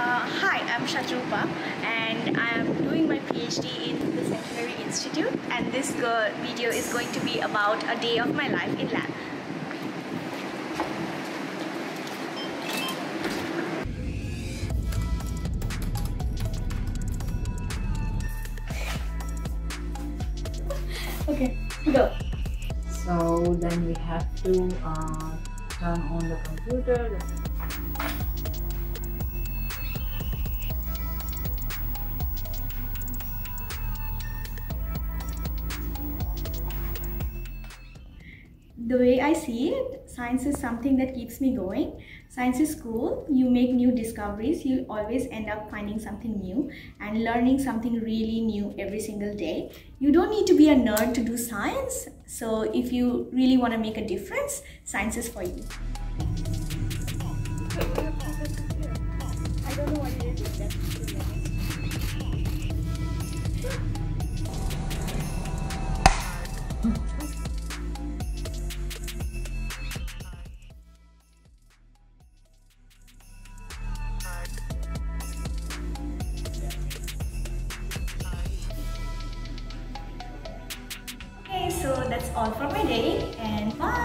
Uh, hi, I'm Shatarupa and I am doing my PhD in the Centenary Institute and this video is going to be about a day of my life in lab. Okay, go. So then we have to uh, turn on the computer. The way I see it, science is something that keeps me going. Science is cool. You make new discoveries. You always end up finding something new and learning something really new every single day. You don't need to be a nerd to do science. So, if you really want to make a difference, science is for you. I don't know what. So that's all for my day and bye.